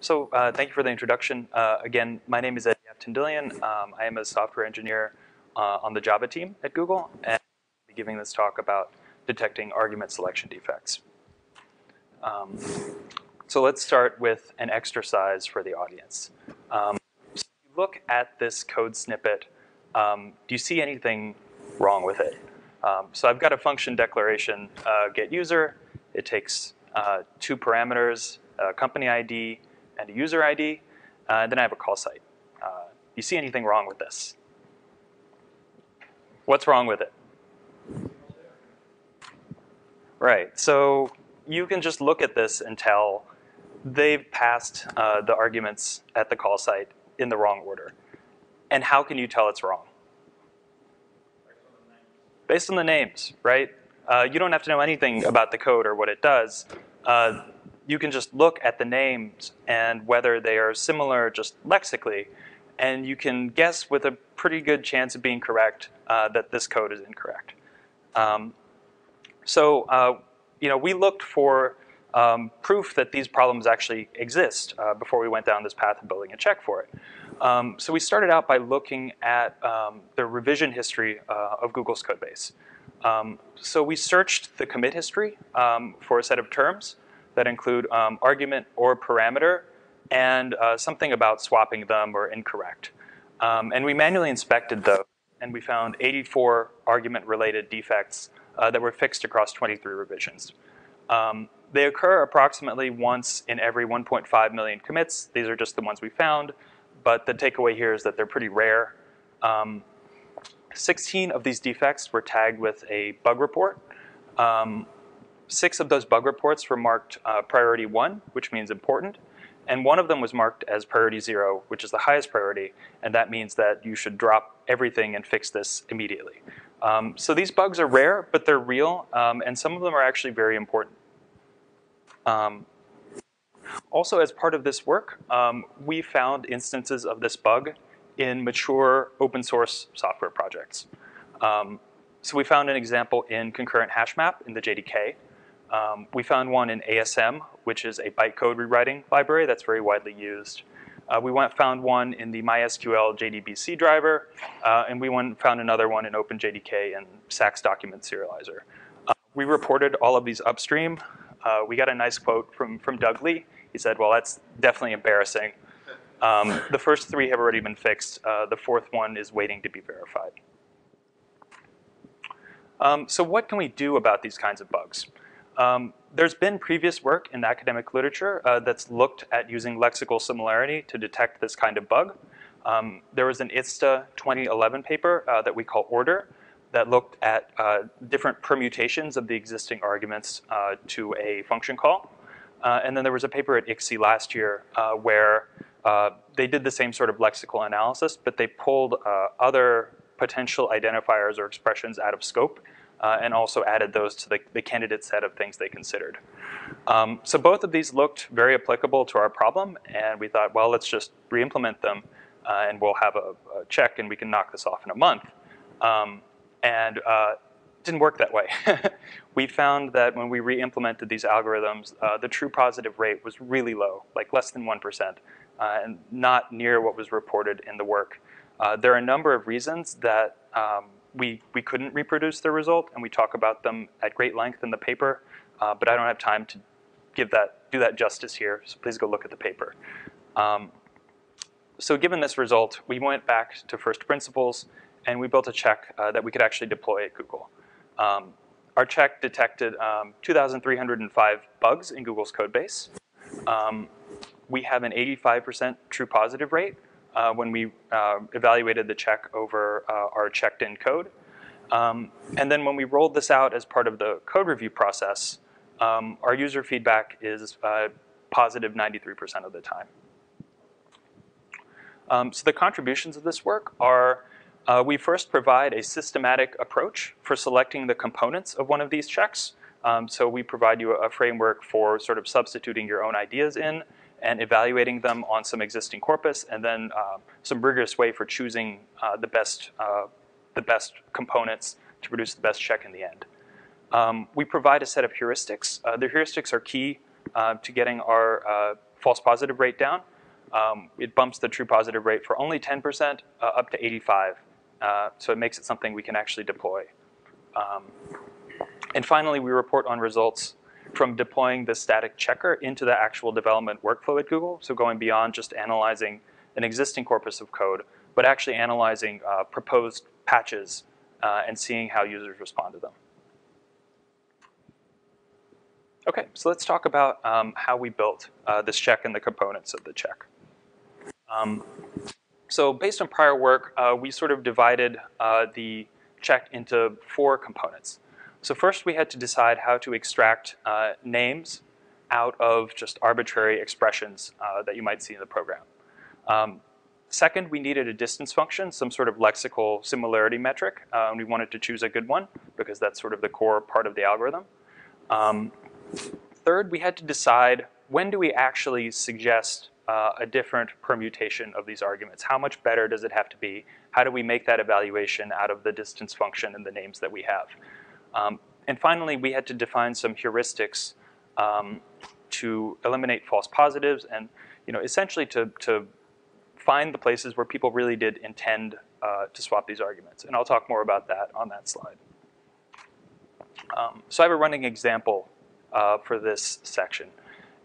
So uh, thank you for the introduction. Uh, again, my name is Eddie Aftandilian. Um, I am a software engineer uh, on the Java team at Google, and I'll be giving this talk about detecting argument selection defects. Um, so let's start with an exercise for the audience. Um, so you look at this code snippet. Um, do you see anything wrong with it? Um, so I've got a function declaration, uh, get user. It takes uh, two parameters, company ID and a user ID. Uh, and then I have a call site. Uh, you see anything wrong with this? What's wrong with it? Right, so you can just look at this and tell they've passed uh, the arguments at the call site in the wrong order. And how can you tell it's wrong? Based on the names, right? Uh, you don't have to know anything about the code or what it does. Uh, you can just look at the names and whether they are similar just lexically, and you can guess with a pretty good chance of being correct uh, that this code is incorrect. Um, so, uh, you know, we looked for um, proof that these problems actually exist uh, before we went down this path of building a check for it. Um, so we started out by looking at um, the revision history uh, of Google's codebase. Um, so we searched the commit history um, for a set of terms that include um, argument or parameter and uh, something about swapping them or incorrect. and we manually inspected those and we found 84 argument-related defects uh, that were fixed across 23 revisions. Um, they occur approximately once in every 1.5 million commits. These are just the ones we found, but the takeaway here is that they're pretty rare. Um, 16 of these defects were tagged with a bug report. Um, six of those bug reports were marked uh, priority one, which means important, and one of them was marked as priority zero, which is the highest priority, and that means that you should drop everything and fix this immediately. Um, so these bugs are rare, but they're real, um, and some of them are actually very important. Um, also, as part of this work, um, we found instances of this bug in mature open source software projects. Um, so we found an example in concurrent hashmap in the JDK. Um, we found one in ASM, which is a bytecode rewriting library that's very widely used. Uh, we went, found one in the MySQL JDBC driver, uh, and we went, found another one in OpenJDK and SAX document serializer. Uh, we reported all of these upstream. Uh, we got a nice quote from, from Doug Lea. He said, well, that's definitely embarrassing. Um, the first three have already been fixed. Uh, the fourth one is waiting to be verified. Um, so what can we do about these kinds of bugs? Um, there's been previous work in academic literature uh, that's looked at using lexical similarity to detect this kind of bug. Um, there was an ISSTA 2011 paper uh, that we call Order that looked at uh, different permutations of the existing arguments uh, to a function call. Uh, and then there was a paper at ICSE last year uh, where they did the same sort of lexical analysis, but they pulled other potential identifiers or expressions out of scope uh, and also added those to the, the, candidate set of things they considered. Um, so both of these looked very applicable to our problem, and we thought, well, let's just re-implement them, uh, and we'll have a, a, check, and we can knock this off in a month. Um, and uh, didn't work that way. we found that when we re-implemented these algorithms, uh, the true positive rate was really low, like less than 1%, uh, and not near what was reported in the work. Uh, there are a number of reasons that um, we, we couldn't reproduce the result, and we talk about them at great length in the paper, uh, but I don't have time to give that, do that justice here, so please go look at the paper. Um, so given this result, we went back to first principles, and we built a check uh, that we could actually deploy at Google. Um, our check detected um, 2,305 bugs in Google's code base. Um, we have an 85% true positive rate, uh, when we uh, evaluated the check over uh, our checked in code. Um, and then when we rolled this out as part of the code review process, um, our user feedback is uh, positive 93% of the time. Um, so the contributions of this work are uh, we first provide a systematic approach for selecting the components of one of these checks. Um, so we provide you a framework for sort of substituting your own ideas in and evaluating them on some existing corpus, and then uh, some rigorous way for choosing uh, the best uh, the best components to produce the best check in the end. Um, we provide a set of heuristics. Uh, the heuristics are key uh, to getting our false positive rate down. Um, it bumps the true positive rate for only 10% uh, up to 85. Uh, so it makes it something we can actually deploy. Um, and finally, we report on results from deploying the static checker into the actual development workflow at Google. So going beyond just analyzing an existing corpus of code, but actually analyzing uh, proposed patches uh, and seeing how users respond to them. Okay, so let's talk about um, how we built uh, this check and the components of the check. Um, so based on prior work, uh, we sort of divided uh, the check into four components. So first we had to decide how to extract uh, names out of just arbitrary expressions uh, that you might see in the program. Um, second, we needed a distance function, some sort of lexical similarity metric. Uh, and we wanted to choose a good one because that's sort of the core part of the algorithm. Um, third, we had to decide when do we actually suggest uh, a different permutation of these arguments? How much better does it have to be? How do we make that evaluation out of the distance function and the names that we have? Um, and finally, we had to define some heuristics um, to eliminate false positives and you know, essentially to, to find the places where people really did intend uh, to swap these arguments. And I'll talk more about that on that slide. Um, so I have a running example uh, for this section.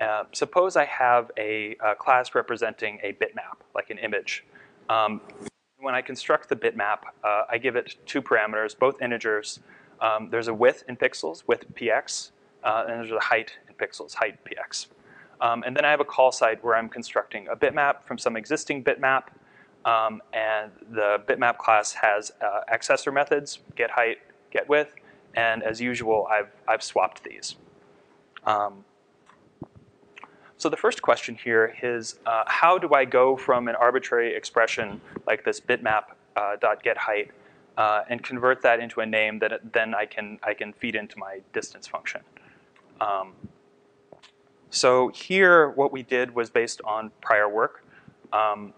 Uh, suppose I have a, a, class representing a bitmap, like an image. Um, when I construct the bitmap, uh, I give it two parameters, both integers. Um, there's a width in pixels, width px, uh, and there's a height in pixels, height px. Um, and then I have a call site where I'm constructing a bitmap from some existing bitmap. Um, and the bitmap class has uh, accessor methods, get height, get width. And as usual, I've, I've swapped these. Um, so the first question here is, uh, how do I go from an arbitrary expression like this bitmap uh, dot get height uh, and convert that into a name that then I can I can feed into my distance function? Um, so here, what we did was based on prior work. Um,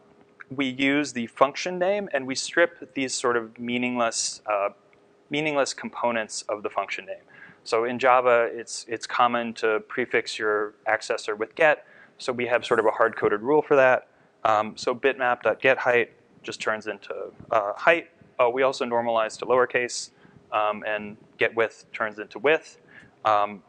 we use the function name and we strip these sort of meaningless uh, meaningless components of the function name. So in Java, it's, it's common to prefix your accessor with get. So we have sort of a hard-coded rule for that. Um, so bitmap.getHeight just turns into uh, height. Uh, we also normalize to lowercase, um, and getWidth turns into width. Um,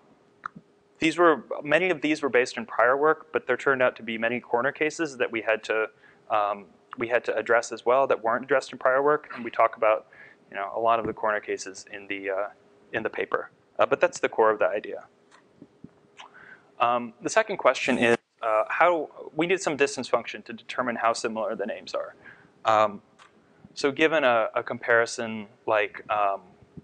these were many of these were based in prior work, but there turned out to be many corner cases that we had to um, we had to address as well that weren't addressed in prior work, and we talk about you know a lot of the corner cases in the uh, in the paper. Uh, but that's the core of the idea. Um, the second question is uh, how we need some distance function to determine how similar the names are. Um, so given a, a comparison like um,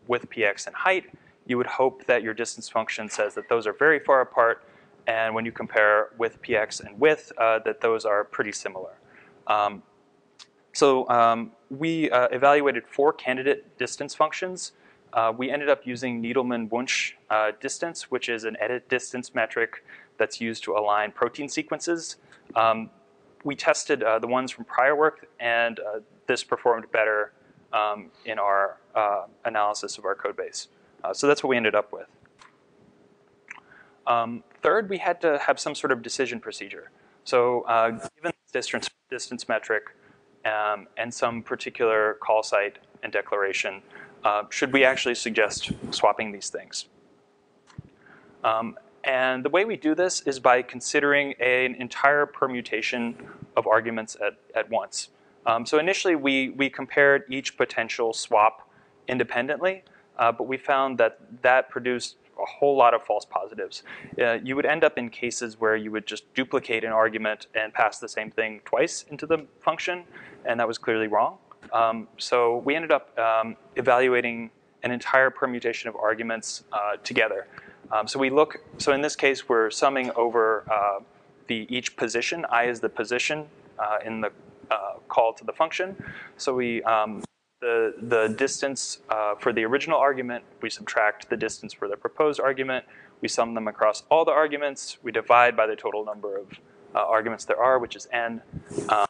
width px and height, you would hope that your distance function says that those are very far apart, and when you compare width px and width, uh, that those are pretty similar. Um, so um, we uh, evaluated four candidate distance functions uh, we ended up using Needleman-Wunsch uh, distance, which is an edit distance metric that's used to align protein sequences. Um, we tested uh, the ones from prior work, and uh, this performed better um, in our uh, analysis of our code base. Uh, so that's what we ended up with. Um, third, we had to have some sort of decision procedure. So given this distance, distance metric um, and some particular call site and declaration, uh, should we actually suggest swapping these things? Um, and the way we do this is by considering an entire permutation of arguments at, at once. Um, so initially, we, we compared each potential swap independently, uh, but we found that that produced a whole lot of false positives. Uh, you would end up in cases where you would just duplicate an argument and pass the same thing twice into the function, and that was clearly wrong. Um, so we ended up um, evaluating an entire permutation of arguments uh, together. Um, so we look, so in this case, we're summing over uh, the each position. I is the position uh, in the uh, call to the function. So we, um, the, the distance uh, for the original argument, we subtract the distance for the proposed argument. We sum them across all the arguments. We divide by the total number of uh, arguments there are, which is n. Um,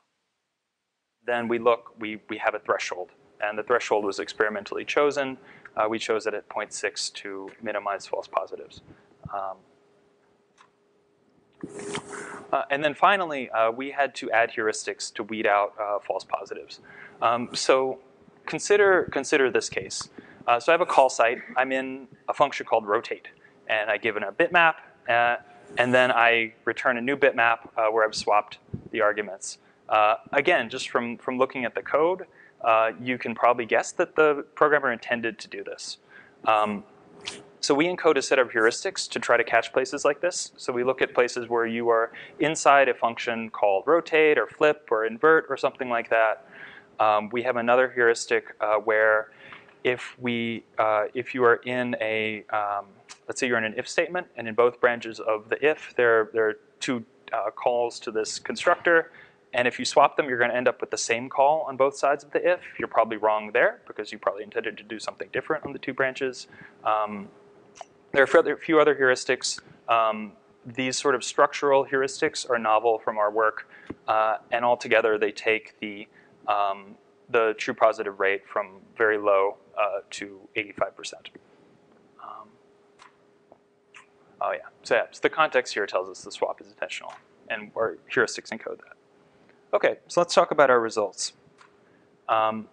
then we look, we, we have a threshold. And the threshold was experimentally chosen. Uh, we chose it at 0.6 to minimize false positives. Um, Uh, and then finally, uh, we had to add heuristics to weed out uh, false positives. Um, so consider, consider this case. Uh, so I have a call site. I'm in a function called rotate. And I give it a bitmap. Uh, and then I return a new bitmap uh, where I've swapped the arguments. again, just from, from looking at the code, you can probably guess that the programmer intended to do this. Um, so we encode a set of heuristics to try to catch places like this. So we look at places where you are inside a function called rotate or flip or invert or something like that. Um, we have another heuristic uh, where if we uh, if you are in a um, let's say you're in an if statement and in both branches of the if there there are two uh, calls to this constructor and if you swap them you're going to end up with the same call on both sides of the if you're probably wrong there because you probably intended to do something different on the two branches um, there are a few other heuristics. Um, these sort of structural heuristics are novel from our work, uh, and altogether they take the, um, the true positive rate from very low uh, to 85%. Um, oh yeah, so, yeah, so the context here tells us the swap is intentional, and our heuristics encode that. Okay, so let's talk about our results. Um,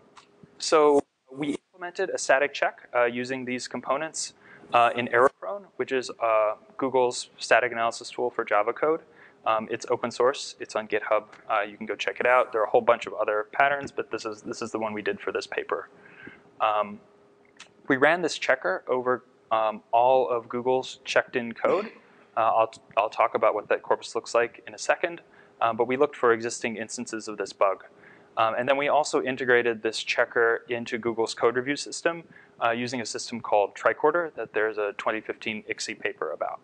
so we implemented a static check uh, using these components uh, in ErrorProne, which is uh, Google's static analysis tool for Java code. Um, it's open source. It's on GitHub. Uh, you can go check it out. There are a whole bunch of other patterns, but this is this is the one we did for this paper. Um, we ran this checker over um, all of Google's checked-in code. Uh, I'll I'll talk about what that corpus looks like in a second. Um, but we looked for existing instances of this bug. Um, and then we also integrated this checker into Google's code review system uh, using a system called Tricorder that there's a 2015 ICSE paper about.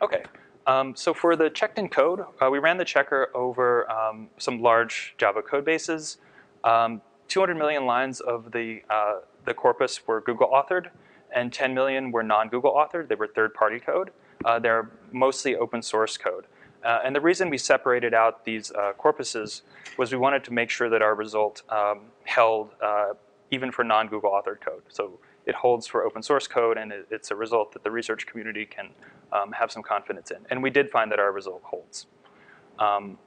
Okay, um, so for the checked-in code, uh, we ran the checker over um, some large Java code bases. Um, 200 million lines of the, uh, the corpus were Google authored, and 10 million were non-Google authored. They were third-party code. Uh, they're mostly open source code. Uh, and the reason we separated out these uh, corpuses was we wanted to make sure that our result um, held uh, even for non-Google authored code. So it holds for open source code, and it, it's a result that the research community can um, have some confidence in. And we did find that our result holds. Um,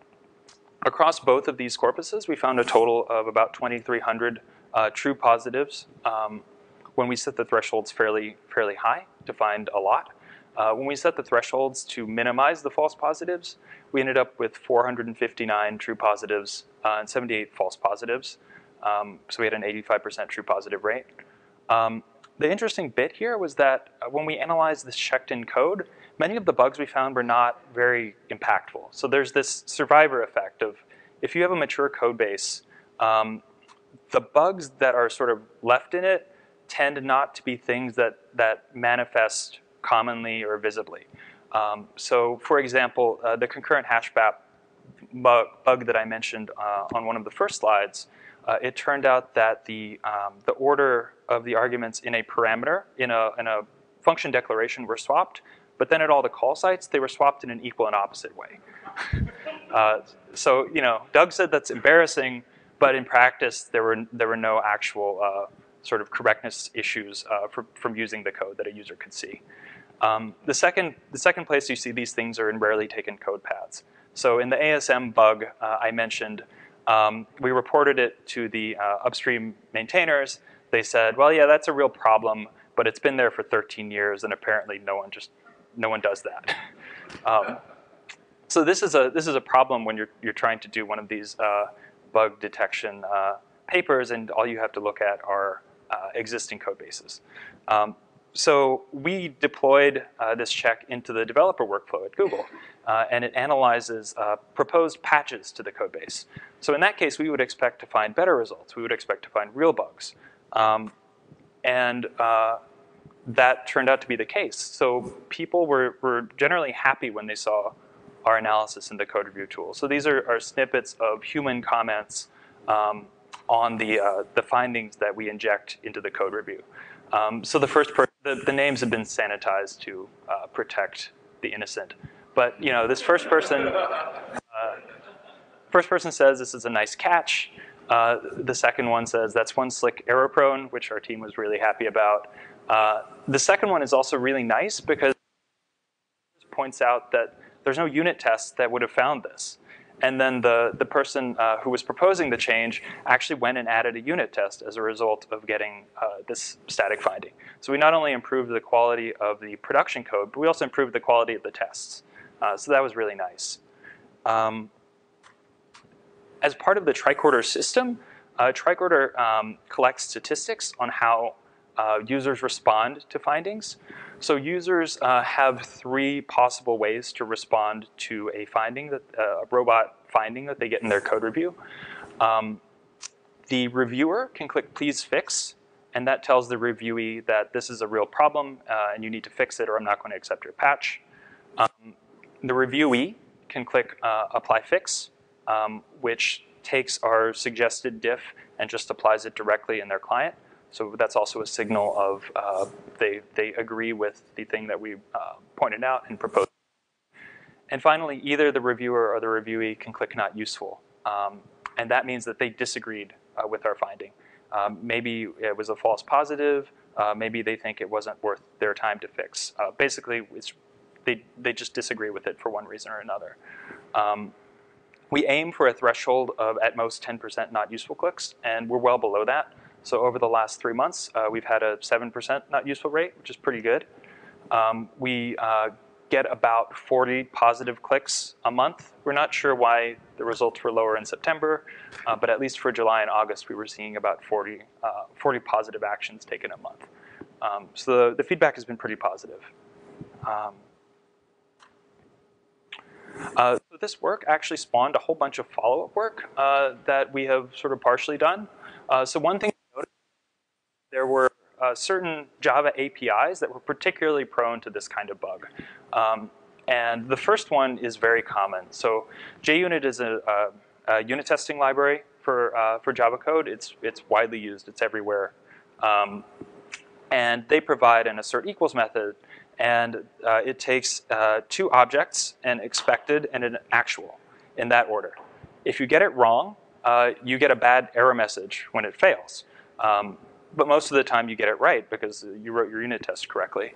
across both of these corpuses, we found a total of about 2,300 uh, true positives um, when we set the thresholds fairly, fairly high to find a lot. Uh, when we set the thresholds to minimize the false positives, we ended up with 459 true positives uh, and 78 false positives. Um, so we had an 85% true positive rate. Um, the interesting bit here was that uh, when we analyzed this checked-in code, many of the bugs we found were not very impactful. So there's this survivor effect of if you have a mature code base, um, the bugs that are sort of left in it tend not to be things that, that manifest commonly or visibly. Um, so for example, uh, the concurrent hashmap bug, bug that I mentioned uh, on one of the first slides, uh, it turned out that the, um, the order of the arguments in a parameter, in a, in a function declaration were swapped, but then at all the call sites, they were swapped in an equal and opposite way. Uh, so, you know, Doug said that's embarrassing, but in practice, there were, there were no actual uh, sort of correctness issues uh, for, from using the code that a user could see. Um, the, second, the second place you see these things are in rarely taken code paths. So in the ASM bug uh, I mentioned, um, we reported it to the uh, upstream maintainers. They said, well, yeah, that's a real problem, but it's been there for 13 years, and apparently no one just no one does that. um, so this is a this is a problem when you're you're trying to do one of these uh, bug detection uh, papers, and all you have to look at are existing code bases. Um, so we deployed uh, this check into the developer workflow at Google, uh, and it analyzes uh, proposed patches to the code base. So in that case, we would expect to find better results. We would expect to find real bugs. Um, and uh, that turned out to be the case. So people were, were generally happy when they saw our analysis in the code review tool. So these are, are snippets of human comments um, on the, uh, the findings that we inject into the code review. Um, so the first the, the, names have been sanitized to uh, protect the innocent. But you know, this first person, uh, first person says this is a nice catch. Uh, the second one says that's one slick error prone, which our team was really happy about. Uh, the second one is also really nice because points out that there's no unit test that would have found this. And then the, the person uh, who was proposing the change actually went and added a unit test as a result of getting uh, this static finding. So we not only improved the quality of the production code, but we also improved the quality of the tests. Uh, so that was really nice. Um, as part of the tricorder system, uh, tricorder um, collects statistics on how uh, users respond to findings. So users uh, have three possible ways to respond to a finding, that uh, a robot finding that they get in their code review. Um, the reviewer can click please fix, and that tells the reviewee that this is a real problem uh, and you need to fix it or I'm not going to accept your patch. Um, the reviewee can click uh, apply fix, um, which takes our suggested diff and just applies it directly in their client. So that's also a signal of uh, they, they agree with the thing that we uh, pointed out and proposed. And finally, either the reviewer or the reviewee can click not useful. Um, and that means that they disagreed uh, with our finding. Um, maybe it was a false positive. Uh, maybe they think it wasn't worth their time to fix. Uh, basically, they, they just disagree with it for one reason or another. Um, we aim for a threshold of at most 10% not useful clicks, and we're well below that. So over the last three months, uh, we've had a 7% not useful rate, which is pretty good. Um, we uh, get about 40 positive clicks a month. We're not sure why the results were lower in September, uh, but at least for July and August, we were seeing about 40, uh, 40 positive actions taken a month. Um, so the, the, feedback has been pretty positive. Um, uh, so this work actually spawned a whole bunch of follow-up work uh, that we have sort of partially done. Uh, so one thing uh, certain Java APIs that were particularly prone to this kind of bug. Um, and the first one is very common. So JUnit is a, a, a unit testing library for, uh, for Java code. It's, it's widely used. It's everywhere. Um, and they provide an assert equals method. And uh, it takes uh, two objects, an expected and an actual, in that order. If you get it wrong, uh, you get a bad error message when it fails. Um, but most of the time you get it right because you wrote your unit test correctly.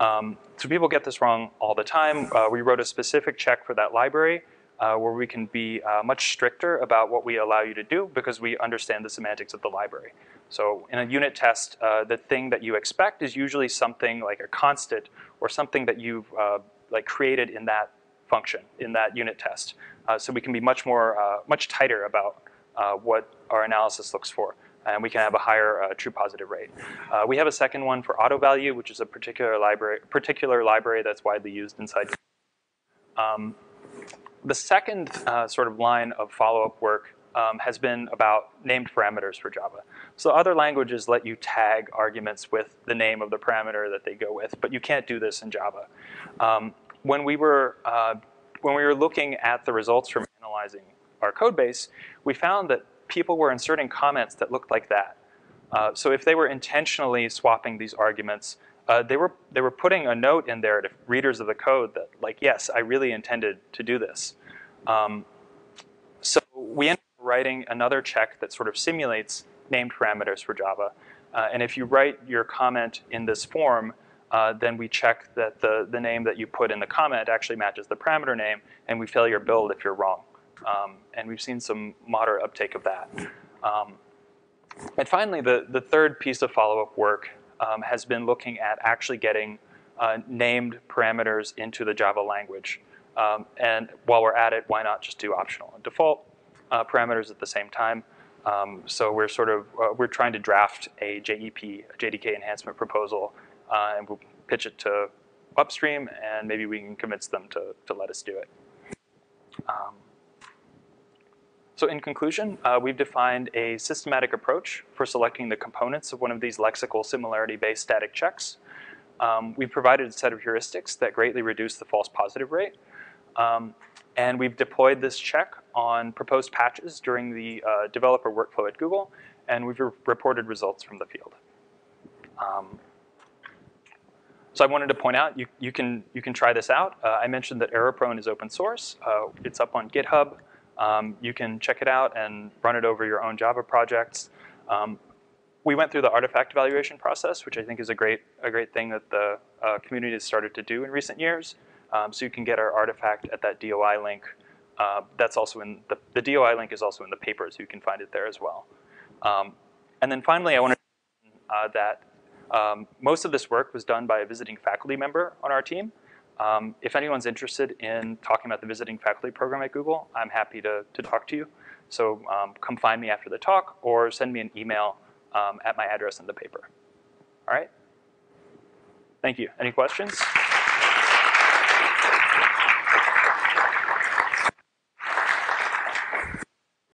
Um, so people get this wrong all the time. Uh, we wrote a specific check for that library uh, where we can be uh, much stricter about what we allow you to do because we understand the semantics of the library. So in a unit test, uh, the thing that you expect is usually something like a constant or something that you've uh, like created in that function, in that unit test. Uh, so we can be much more, much tighter about what our analysis looks for and we can have a higher uh, true positive rate. Uh, we have a second one for auto value, which is a particular library, particular library that's widely used inside. Um, the second uh, sort of line of follow-up work um, has been about named parameters for Java. So other languages let you tag arguments with the name of the parameter that they go with, but you can't do this in Java. Um, when we were uh, when we were looking at the results from analyzing our code base, we found that people were inserting comments that looked like that. Uh, so if they were intentionally swapping these arguments, uh, they were they were putting a note in there to readers of the code that like, yes, I really intended to do this. Um, so we ended up writing another check that sort of simulates named parameters for Java. Uh, and if you write your comment in this form, uh, then we check that the, the name that you put in the comment actually matches the parameter name, and we fail your build if you're wrong. Um, and we've seen some moderate uptake of that. Um, and finally, the, the third piece of follow-up work um, has been looking at actually getting uh, named parameters into the Java language. Um, and while we're at it, why not just do optional and default uh, parameters at the same time? Um, so we're sort of, uh, we're trying to draft a JEP, a JDK enhancement proposal, uh, and we'll pitch it to upstream, and maybe we can convince them to, to let us do it. Um, so in conclusion, uh, we've defined a systematic approach for selecting the components of one of these lexical similarity-based static checks. Um, we've provided a set of heuristics that greatly reduce the false positive rate. Um, and we've deployed this check on proposed patches during the uh, developer workflow at Google, and we've re reported results from the field. Um, so I wanted to point out, you, you, can, you can try this out. Uh, I mentioned that ErrorProne is open source. Uh, it's up on GitHub. Um, you can check it out and run it over your own Java projects. Um, we went through the artifact evaluation process, which I think is a great, a great thing that the uh, community has started to do in recent years. Um, so you can get our artifact at that DOI link. Uh, that's also in the, the DOI link is also in the papers. So you can find it there as well. Um, and then finally, I want to uh, that um, most of this work was done by a visiting faculty member on our team. Um, if anyone's interested in talking about the visiting faculty program at Google, I'm happy to, to talk to you. So um, come find me after the talk or send me an email um, at my address in the paper. All right? Thank you. Any questions?